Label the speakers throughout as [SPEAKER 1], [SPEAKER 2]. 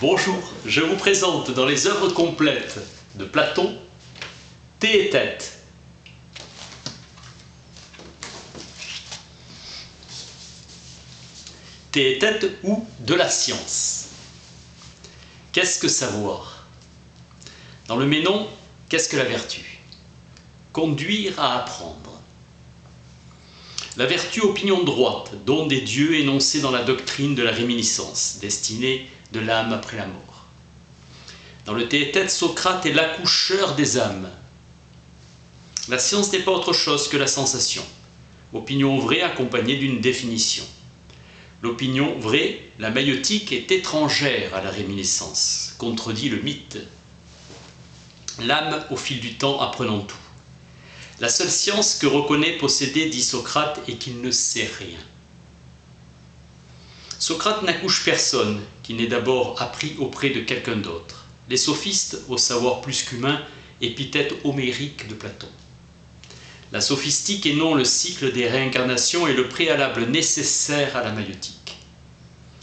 [SPEAKER 1] Bonjour, je vous présente dans les œuvres complètes de Platon, Thé et tête. Thé et tête ou de la science? Qu'est-ce que savoir? Dans le Ménon, qu'est-ce que la vertu? Conduire à apprendre. La vertu opinion droite, don des dieux énoncés dans la doctrine de la réminiscence, destinée de l'âme après la mort. Dans le Théétète, Socrate est l'accoucheur des âmes. La science n'est pas autre chose que la sensation. Opinion vraie accompagnée d'une définition. L'opinion vraie, la maïotique, est étrangère à la réminiscence, contredit le mythe. L'âme, au fil du temps, apprenant tout. La seule science que reconnaît posséder, dit Socrate, est qu'il ne sait rien. Socrate n'accouche personne qui n'ait d'abord appris auprès de quelqu'un d'autre. Les sophistes, au savoir plus qu'humain, épithète homérique de Platon. La sophistique est non le cycle des réincarnations et le préalable nécessaire à la maïotique.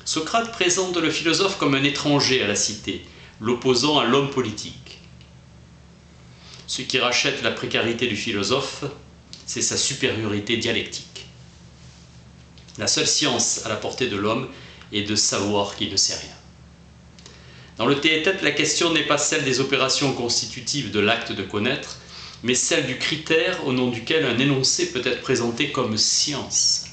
[SPEAKER 1] Socrate présente le philosophe comme un étranger à la cité, l'opposant à l'homme politique. Ce qui rachète la précarité du philosophe, c'est sa supériorité dialectique. La seule science à la portée de l'homme est de savoir qu'il ne sait rien. Dans le théâtre, la question n'est pas celle des opérations constitutives de l'acte de connaître, mais celle du critère au nom duquel un énoncé peut être présenté comme science.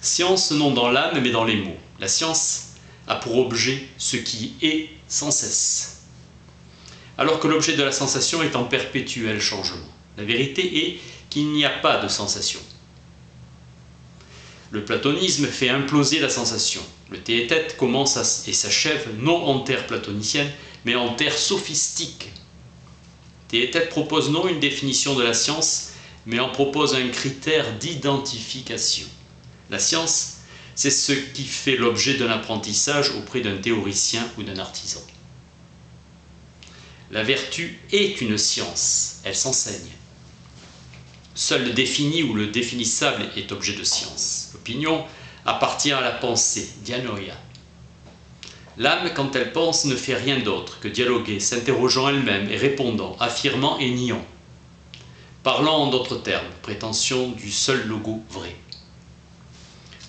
[SPEAKER 1] Science non dans l'âme, mais dans les mots. La science a pour objet ce qui est sans cesse, alors que l'objet de la sensation est en perpétuel changement. La vérité est qu'il n'y a pas de sensation. Le platonisme fait imploser la sensation. Le théétète commence et s'achève non en terre platonicienne, mais en terre sophistique. Théétète propose non une définition de la science, mais en propose un critère d'identification. La science, c'est ce qui fait l'objet d'un apprentissage auprès d'un théoricien ou d'un artisan. La vertu est une science, elle s'enseigne. Seul le défini ou le définissable est objet de science. L'opinion appartient à la pensée, dianoia. L'âme, quand elle pense, ne fait rien d'autre que dialoguer, s'interrogeant elle-même et répondant, affirmant et niant. Parlant en d'autres termes, prétention du seul logo vrai.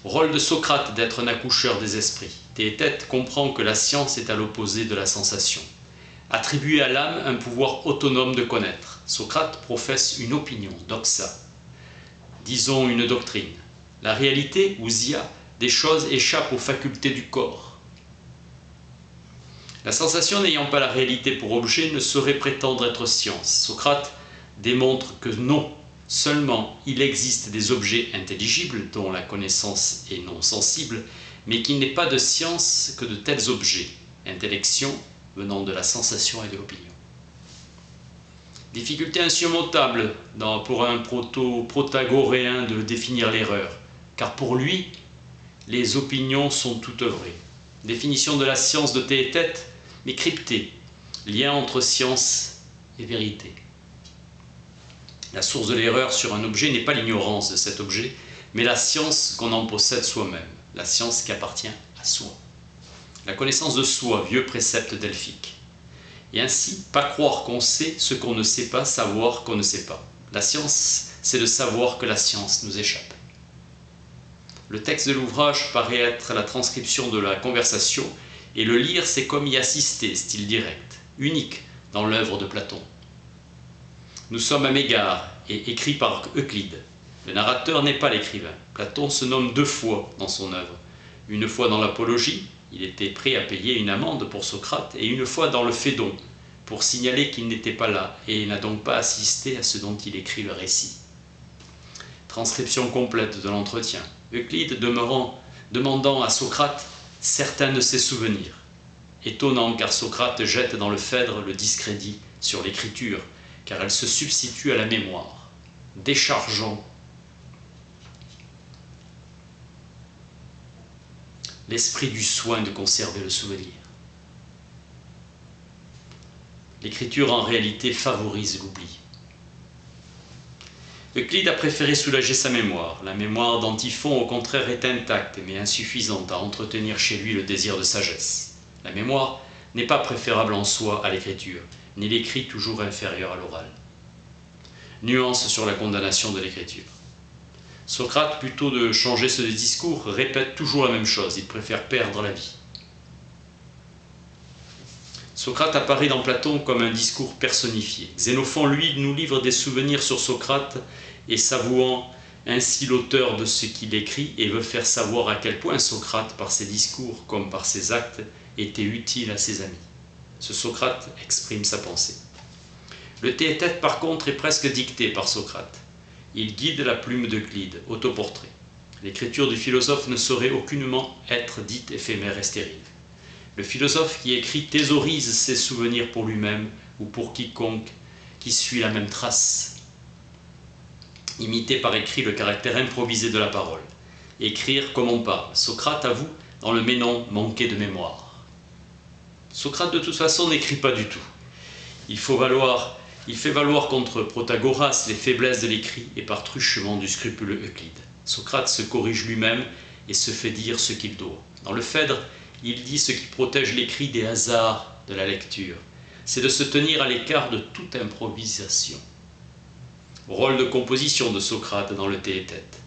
[SPEAKER 1] Rôle de Socrate d'être un accoucheur des esprits. Théétète comprend que la science est à l'opposé de la sensation. Attribuer à l'âme un pouvoir autonome de connaître Socrate professe une opinion, doxa, disons une doctrine. La réalité, ou zia, des choses échappe aux facultés du corps. La sensation n'ayant pas la réalité pour objet ne saurait prétendre être science. Socrate démontre que non, seulement il existe des objets intelligibles dont la connaissance est non sensible, mais qu'il n'est pas de science que de tels objets, intellection venant de la sensation et de l'opinion. Difficulté insurmontable pour un proto-protagoréen de définir l'erreur, car pour lui, les opinions sont toutes vraies. Définition de la science de tête, mais cryptée, lien entre science et vérité. La source de l'erreur sur un objet n'est pas l'ignorance de cet objet, mais la science qu'on en possède soi-même, la science qui appartient à soi. La connaissance de soi, vieux précepte delphique et ainsi pas croire qu'on sait ce qu'on ne sait pas, savoir qu'on ne sait pas. La science, c'est de savoir que la science nous échappe. Le texte de l'ouvrage paraît être la transcription de la conversation, et le lire, c'est comme y assister, style direct, unique dans l'œuvre de Platon. Nous sommes à Mégare, et écrit par Euclide. Le narrateur n'est pas l'écrivain. Platon se nomme deux fois dans son œuvre. Une fois dans l'Apologie, il était prêt à payer une amende pour Socrate, et une fois dans le Phédon, pour signaler qu'il n'était pas là, et n'a donc pas assisté à ce dont il écrit le récit. Transcription complète de l'entretien. Euclide demeurant, demandant à Socrate certains de ses souvenirs. Étonnant car Socrate jette dans le Phèdre le discrédit sur l'écriture, car elle se substitue à la mémoire. Déchargeant l'esprit du soin de conserver le souvenir. L'écriture en réalité favorise l'oubli. Euclide a préféré soulager sa mémoire. La mémoire d'Antiphon, au contraire, est intacte, mais insuffisante à entretenir chez lui le désir de sagesse. La mémoire n'est pas préférable en soi à l'écriture, ni l'écrit toujours inférieur à l'oral. Nuance sur la condamnation de l'écriture. Socrate, plutôt de changer ce discours, répète toujours la même chose, il préfère perdre la vie. Socrate apparaît dans Platon comme un discours personnifié. Xénophon, lui, nous livre des souvenirs sur Socrate et s'avouant ainsi l'auteur de ce qu'il écrit et veut faire savoir à quel point Socrate, par ses discours comme par ses actes, était utile à ses amis. Ce Socrate exprime sa pensée. Le tête par contre, est presque dicté par Socrate. Il guide la plume d'Euclide, autoportrait. L'écriture du philosophe ne saurait aucunement être dite éphémère et stérile. Le philosophe qui écrit thésaurise ses souvenirs pour lui-même ou pour quiconque qui suit la même trace. Imiter par écrit le caractère improvisé de la parole. Écrire comme on parle. Socrate avoue dans le Ménon manquer de mémoire. Socrate de toute façon n'écrit pas du tout. Il, faut valoir, il fait valoir contre Protagoras les faiblesses de l'écrit et par truchement du scrupuleux Euclide. Socrate se corrige lui-même et se fait dire ce qu'il doit. Dans le Phèdre, il dit ce qui protège l'écrit des hasards de la lecture, c'est de se tenir à l'écart de toute improvisation. Rôle de composition de Socrate dans le Théétète.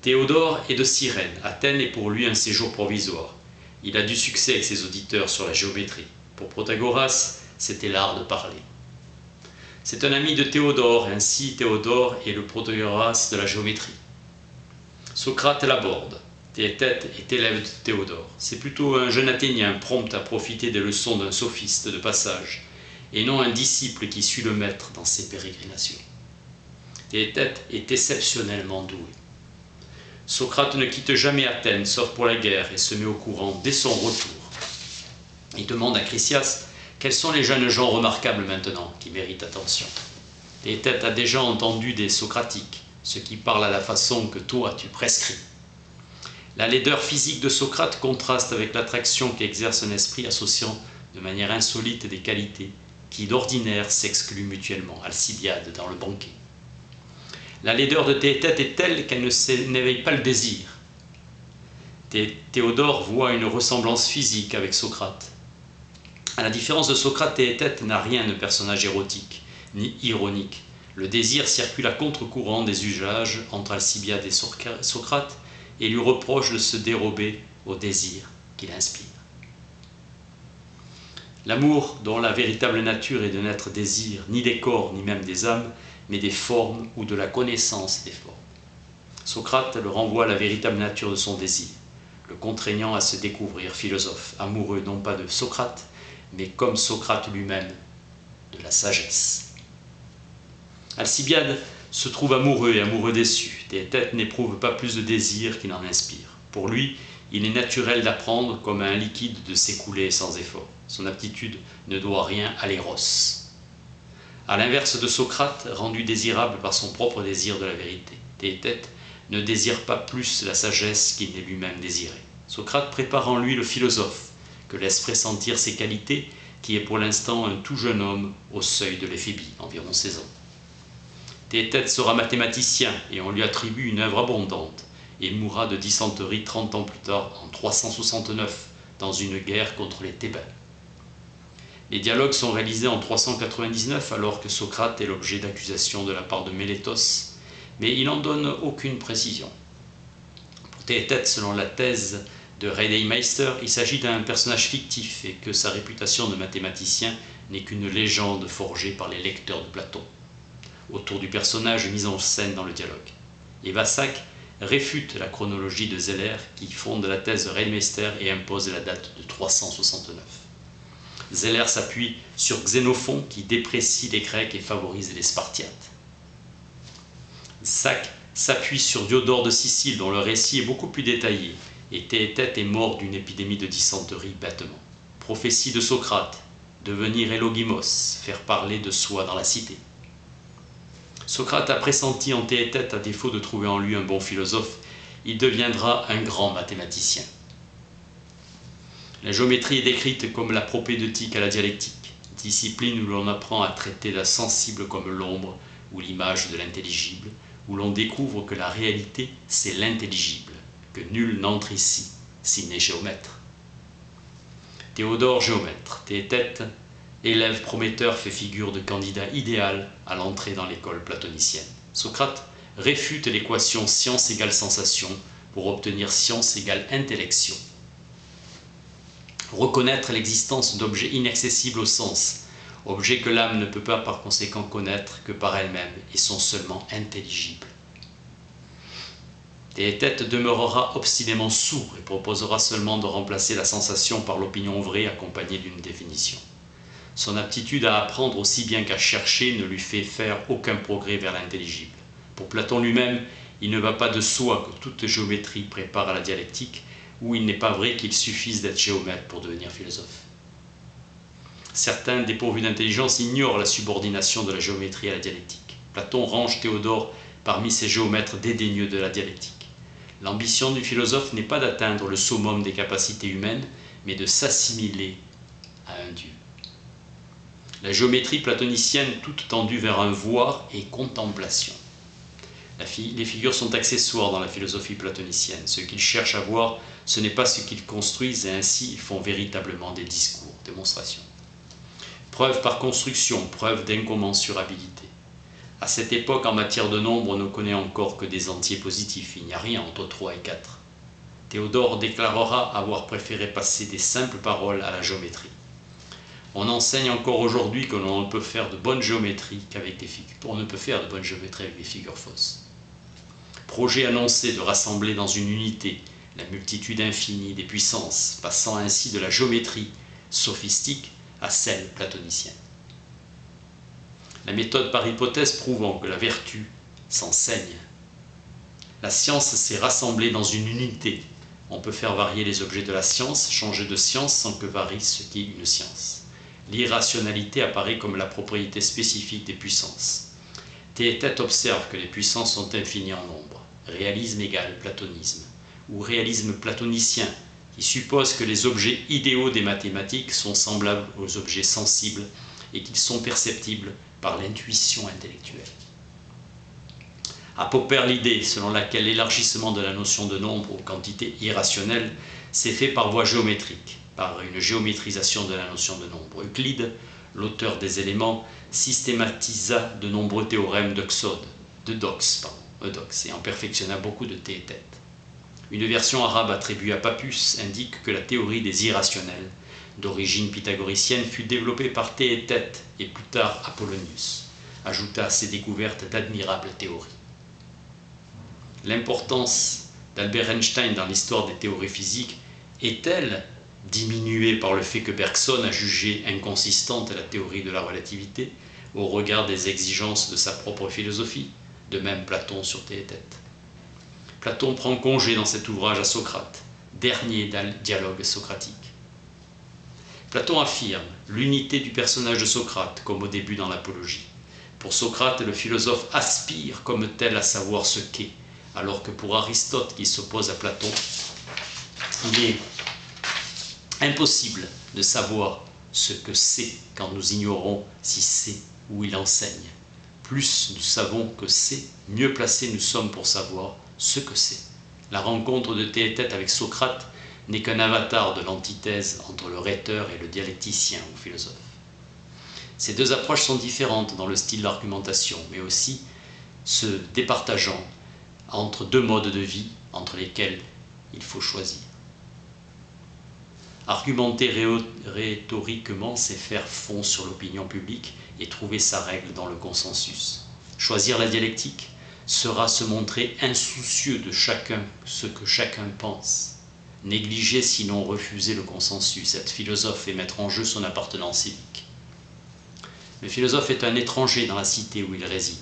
[SPEAKER 1] Théodore est de Cyrène, Athènes est pour lui un séjour provisoire. Il a du succès avec ses auditeurs sur la géométrie. Pour Protagoras, c'était l'art de parler. C'est un ami de Théodore, ainsi Théodore est le Protagoras de la géométrie. Socrate l'aborde. Théétète est élève de Théodore. C'est plutôt un jeune Athénien prompt à profiter des leçons d'un sophiste de passage, et non un disciple qui suit le maître dans ses pérégrinations. Théétète est exceptionnellement doué. Socrate ne quitte jamais Athènes, sauf pour la guerre, et se met au courant dès son retour. Il demande à Chrysias quels sont les jeunes gens remarquables maintenant qui méritent attention? Théétète a déjà entendu des Socratiques, ceux qui parlent à la façon que toi tu prescris. La laideur physique de Socrate contraste avec l'attraction qu'exerce un esprit associant de manière insolite des qualités qui d'ordinaire s'excluent mutuellement. Alcibiade dans le banquet. La laideur de Théétète est telle qu'elle n'éveille pas le désir. Théodore voit une ressemblance physique avec Socrate. À la différence de Socrate, Théétète n'a rien de personnage érotique, ni ironique. Le désir circule à contre-courant des usages entre Alcibiade et Socrate, et lui reproche de se dérober au désir qu'il inspire. L'amour, dont la véritable nature est de n'être désir ni des corps ni même des âmes, mais des formes ou de la connaissance des formes. Socrate le renvoie à la véritable nature de son désir, le contraignant à se découvrir philosophe, amoureux non pas de Socrate, mais comme Socrate lui-même, de la sagesse. Alcibiade se trouve amoureux et amoureux déçu. têtes n'éprouve pas plus de désir qu'il en inspire. Pour lui, il est naturel d'apprendre comme un liquide de s'écouler sans effort. Son aptitude ne doit rien à l'éros. À l'inverse de Socrate, rendu désirable par son propre désir de la vérité. têtes ne désire pas plus la sagesse qu'il n'est lui-même désiré. Socrate prépare en lui le philosophe, laisse pressentir ses qualités, qui est pour l'instant un tout jeune homme au seuil de l'éphébie, environ 16 ans. Théétète sera mathématicien et on lui attribue une œuvre abondante et mourra de dysenterie 30 ans plus tard, en 369, dans une guerre contre les Thébains. Les dialogues sont réalisés en 399 alors que Socrate est l'objet d'accusation de la part de Mélétos, mais il n'en donne aucune précision. Pour selon la thèse de Reidemeister, il s'agit d'un personnage fictif et que sa réputation de mathématicien n'est qu'une légende forgée par les lecteurs de Platon autour du personnage mis en scène dans le dialogue. Et Vassac réfute la chronologie de Zeller qui fonde la thèse de Reilmeister et impose la date de 369. Zeller s'appuie sur Xénophon qui déprécie les Grecs et favorise les Spartiates. Sac s'appuie sur Diodore de Sicile dont le récit est beaucoup plus détaillé et Théétète est mort d'une épidémie de dysenterie bêtement. Prophétie de Socrate, devenir Elogimos, faire parler de soi dans la cité. Socrate a pressenti en tête à défaut de trouver en lui un bon philosophe, il deviendra un grand mathématicien. La géométrie est décrite comme la propédeutique à la dialectique, discipline où l'on apprend à traiter la sensible comme l'ombre ou l'image de l'intelligible, où l'on découvre que la réalité, c'est l'intelligible, que nul n'entre ici s'il n'est géomètre. Théodore géomètre, Théétète, élève prometteur fait figure de candidat idéal à l'entrée dans l'école platonicienne. Socrate réfute l'équation science égale sensation pour obtenir science égale intellection. Reconnaître l'existence d'objets inaccessibles au sens, objets que l'âme ne peut pas par conséquent connaître que par elle-même et sont seulement intelligibles. Théétète demeurera obstinément sourd et proposera seulement de remplacer la sensation par l'opinion vraie accompagnée d'une définition. Son aptitude à apprendre aussi bien qu'à chercher ne lui fait faire aucun progrès vers l'intelligible. Pour Platon lui-même, il ne va pas de soi que toute géométrie prépare à la dialectique, où il n'est pas vrai qu'il suffise d'être géomètre pour devenir philosophe. Certains, dépourvus d'intelligence, ignorent la subordination de la géométrie à la dialectique. Platon range Théodore parmi ces géomètres dédaigneux de la dialectique. L'ambition du philosophe n'est pas d'atteindre le summum des capacités humaines, mais de s'assimiler à un Dieu. La géométrie platonicienne toute tendue vers un voir et contemplation les figures sont accessoires dans la philosophie platonicienne. Ce qu'ils cherchent à voir, ce n'est pas ce qu'ils construisent, et ainsi ils font véritablement des discours, démonstrations. Preuve par construction, preuve d'incommensurabilité. À cette époque, en matière de nombre, on ne connaît encore que des entiers positifs, il n'y a rien entre 3 et 4. Théodore déclarera avoir préféré passer des simples paroles à la géométrie. On enseigne encore aujourd'hui que l'on ne peut faire de bonne géométrie qu'avec des figures. On ne peut faire de bonne géométrie avec des figures fausses projet annoncé de rassembler dans une unité la multitude infinie des puissances, passant ainsi de la géométrie sophistique à celle platonicienne. La méthode par hypothèse prouvant que la vertu s'enseigne. La science s'est rassemblée dans une unité. On peut faire varier les objets de la science, changer de science sans que varie ce qu'est une science. L'irrationalité apparaît comme la propriété spécifique des puissances. Théétète observe que les puissances sont infinies en nombre réalisme égal platonisme, ou réalisme platonicien, qui suppose que les objets idéaux des mathématiques sont semblables aux objets sensibles et qu'ils sont perceptibles par l'intuition intellectuelle. À Popper, l'idée selon laquelle l'élargissement de la notion de nombre aux quantités irrationnelles s'est fait par voie géométrique, par une géométrisation de la notion de nombre. Euclide, l'auteur des éléments, systématisa de nombreux théorèmes d'Euxode, de Dox, pardon et en perfectionna beaucoup de thétètes. Une version arabe attribuée à Papus indique que la théorie des irrationnels, d'origine pythagoricienne, fut développée par Théétète et plus tard Apollonius, ajouta à ses découvertes d'admirables théories. L'importance d'Albert Einstein dans l'histoire des théories physiques est-elle diminuée par le fait que Bergson a jugé inconsistante la théorie de la relativité au regard des exigences de sa propre philosophie de même Platon sur Théétète? Platon prend congé dans cet ouvrage à Socrate, dernier dialogue socratique. Platon affirme l'unité du personnage de Socrate, comme au début dans l'Apologie. Pour Socrate, le philosophe aspire comme tel à savoir ce qu'est, alors que pour Aristote, qui s'oppose à Platon, il est impossible de savoir ce que c'est quand nous ignorons si c'est où il enseigne plus nous savons que c'est, mieux placés nous sommes pour savoir ce que c'est. La rencontre de Théétète avec Socrate n'est qu'un avatar de l'antithèse entre le rhéteur et le dialecticien ou philosophe. Ces deux approches sont différentes dans le style d'argumentation, mais aussi se départageant entre deux modes de vie entre lesquels il faut choisir. Argumenter rhétoriquement, c'est faire fond sur l'opinion publique et trouver sa règle dans le consensus. Choisir la dialectique sera se montrer insoucieux de chacun ce que chacun pense. Négliger sinon refuser le consensus, être philosophe et mettre en jeu son appartenance civique. Le philosophe est un étranger dans la cité où il réside.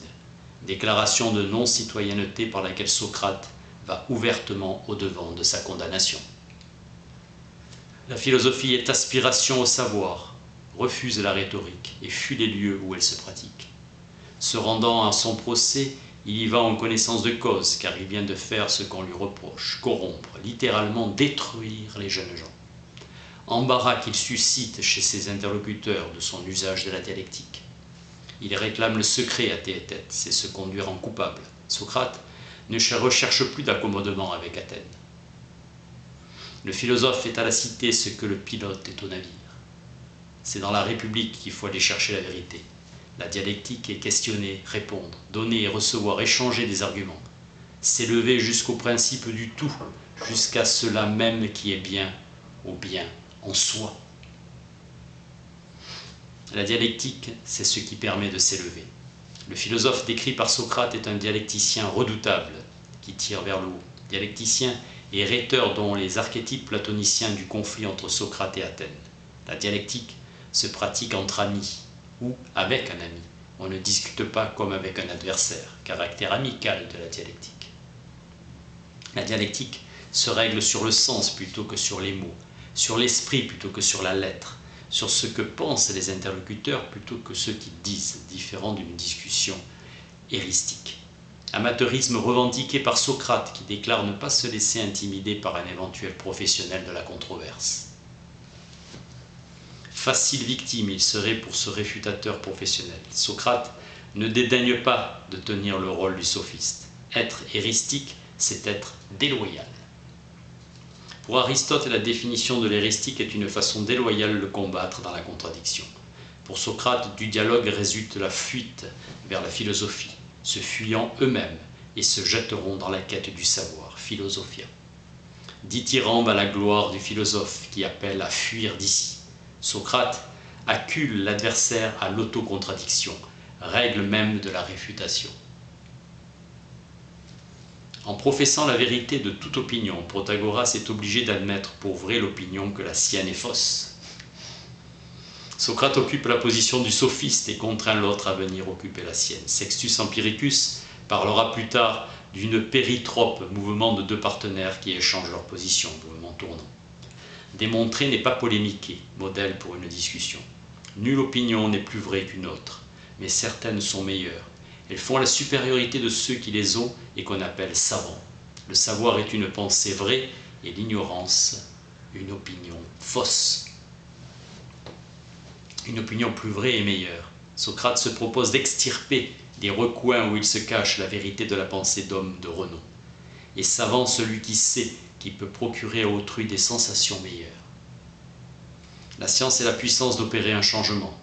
[SPEAKER 1] Déclaration de non-citoyenneté par laquelle Socrate va ouvertement au-devant de sa condamnation. La philosophie est aspiration au savoir, refuse la rhétorique et fuit les lieux où elle se pratique. Se rendant à son procès, il y va en connaissance de cause, car il vient de faire ce qu'on lui reproche, corrompre, littéralement détruire les jeunes gens. Embarras qu'il suscite chez ses interlocuteurs de son usage de la dialectique. Il réclame le secret à Théétète, c'est se conduire en coupable. Socrate ne recherche plus d'accommodement avec Athènes. Le philosophe est à la cité ce que le pilote est au navire. C'est dans la République qu'il faut aller chercher la vérité. La dialectique est questionner, répondre, donner et recevoir, échanger des arguments, s'élever jusqu'au principe du tout, jusqu'à cela même qui est bien au bien en soi. La dialectique, c'est ce qui permet de s'élever. Le philosophe décrit par Socrate est un dialecticien redoutable qui tire vers le haut. Dialecticien et rhéteur dont les archétypes platoniciens du conflit entre Socrate et Athènes. La dialectique se pratique entre amis ou avec un ami. On ne discute pas comme avec un adversaire, caractère amical de la dialectique. La dialectique se règle sur le sens plutôt que sur les mots, sur l'esprit plutôt que sur la lettre, sur ce que pensent les interlocuteurs plutôt que ce qu'ils disent, différent d'une discussion héristique. Amateurisme revendiqué par Socrate qui déclare ne pas se laisser intimider par un éventuel professionnel de la controverse. Facile victime il serait pour ce réfutateur professionnel. Socrate ne dédaigne pas de tenir le rôle du sophiste. Être héristique, c'est être déloyal. Pour Aristote, la définition de l'héristique est une façon déloyale de combattre dans la contradiction. Pour Socrate, du dialogue résulte la fuite vers la philosophie, se fuyant eux-mêmes et se jetteront dans la quête du savoir, philosophia. Dithyrambe à la gloire du philosophe qui appelle à fuir d'ici. Socrate accule l'adversaire à l'autocontradiction, règle même de la réfutation. En professant la vérité de toute opinion, Protagoras est obligé d'admettre pour vrai l'opinion que la sienne est fausse. Socrate occupe la position du sophiste et contraint l'autre à venir occuper la sienne. Sextus Empiricus parlera plus tard d'une péritrope, mouvement de deux partenaires qui échangent leur position, mouvement tournant. Démontrer n'est pas polémiquer, modèle pour une discussion. Nulle opinion n'est plus vraie qu'une autre, mais certaines sont meilleures elles font la supériorité de ceux qui les ont et qu'on appelle savants. Le savoir est une pensée vraie et l'ignorance une opinion fausse. Une opinion plus vraie et meilleure. Socrate se propose d'extirper des recoins où il se cache la vérité de la pensée d'homme de renom. Et savant celui qui sait, qui peut procurer à autrui des sensations meilleures. La science est la puissance d'opérer un changement.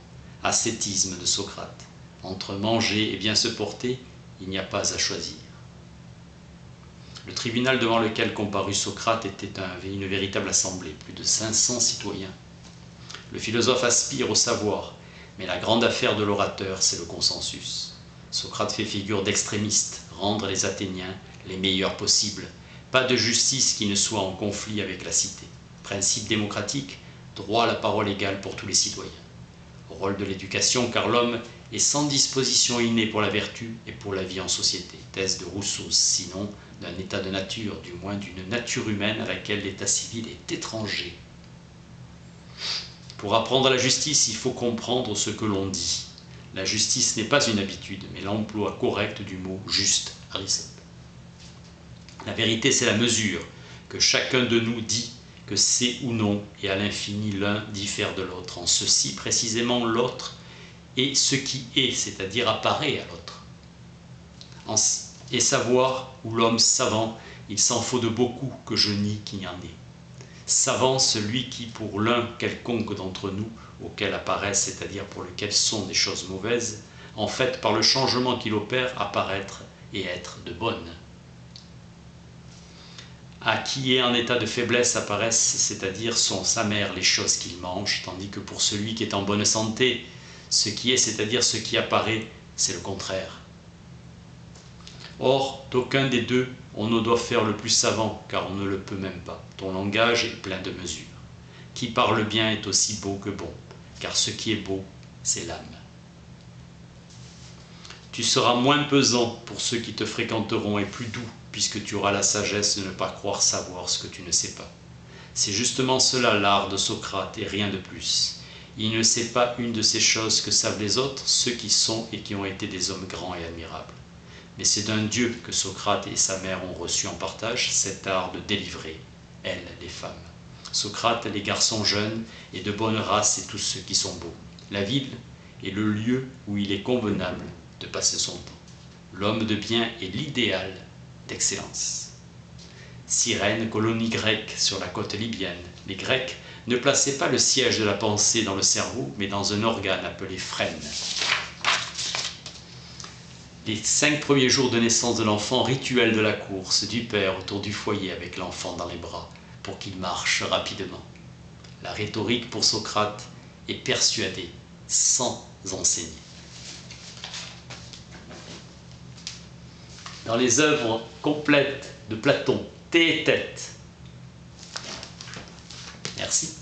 [SPEAKER 1] Ascétisme de Socrate. Entre manger et bien se porter, il n'y a pas à choisir. Le tribunal devant lequel comparut Socrate était une véritable assemblée, plus de 500 citoyens. Le philosophe aspire au savoir, mais la grande affaire de l'orateur, c'est le consensus. Socrate fait figure d'extrémiste, rendre les Athéniens les meilleurs possibles, pas de justice qui ne soit en conflit avec la cité. Principe démocratique, droit à la parole égale pour tous les citoyens. Rôle de l'éducation, car l'homme et sans disposition innée pour la vertu et pour la vie en société. Thèse de Rousseau, sinon d'un état de nature, du moins d'une nature humaine à laquelle l'état civil est étranger. Pour apprendre la justice, il faut comprendre ce que l'on dit. La justice n'est pas une habitude, mais l'emploi correct du mot juste, Aristote. La vérité, c'est la mesure que chacun de nous dit que c'est ou non, et à l'infini l'un diffère de l'autre. En ceci précisément, l'autre et ce qui est, c'est-à-dire apparaît à l'autre. Et savoir, ou l'homme savant, il s'en faut de beaucoup que je nie qu'il y en ait. Savant celui qui, pour l'un quelconque d'entre nous, auquel apparaissent, c'est-à-dire pour lequel sont des choses mauvaises, en fait, par le changement qu'il opère, apparaître et être de bonnes. À qui est en état de faiblesse apparaissent, c'est-à-dire sont sa mère les choses qu'il mange, tandis que pour celui qui est en bonne santé, ce qui est, c'est-à-dire ce qui apparaît, c'est le contraire. Or, d'aucun des deux, on ne doit faire le plus savant, car on ne le peut même pas. Ton langage est plein de mesures. Qui parle bien est aussi beau que bon, car ce qui est beau, c'est l'âme. Tu seras moins pesant pour ceux qui te fréquenteront et plus doux, puisque tu auras la sagesse de ne pas croire savoir ce que tu ne sais pas. C'est justement cela l'art de Socrate et rien de plus. Il ne sait pas une de ces choses que savent les autres, ceux qui sont et qui ont été des hommes grands et admirables. Mais c'est d'un Dieu que Socrate et sa mère ont reçu en partage cet art de délivrer, elles, les femmes. Socrate, les garçons jeunes et de bonne race et tous ceux qui sont beaux. La ville est le lieu où il est convenable de passer son temps. L'homme de bien est l'idéal d'excellence. Cyrène, colonie grecque sur la côte libyenne, les Grecs ne plaçaient pas le siège de la pensée dans le cerveau, mais dans un organe appelé frêne. Les cinq premiers jours de naissance de l'enfant, rituel de la course du père autour du foyer avec l'enfant dans les bras pour qu'il marche rapidement. La rhétorique pour Socrate est persuadée sans enseigner. Dans les œuvres complètes de Platon, Théétète. Merci.